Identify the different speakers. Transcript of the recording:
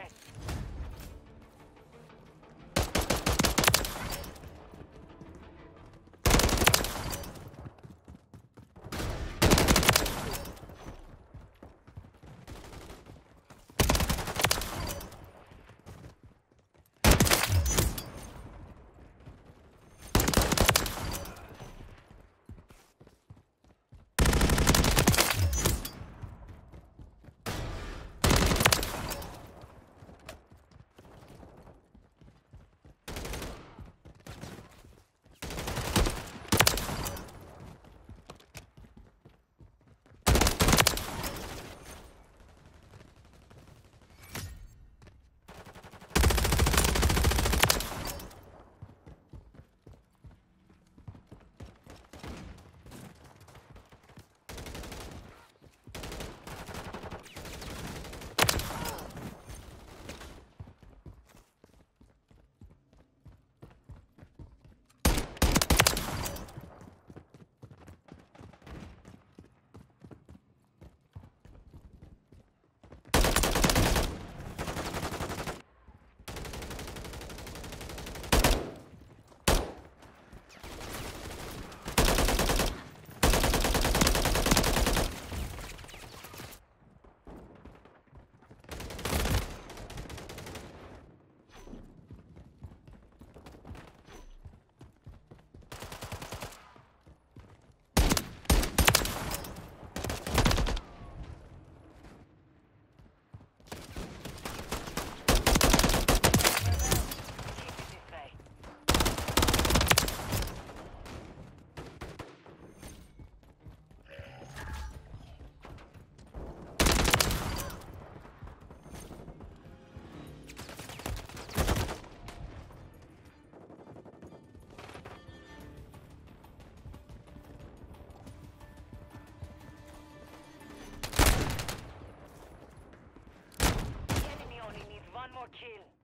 Speaker 1: threat. More kill.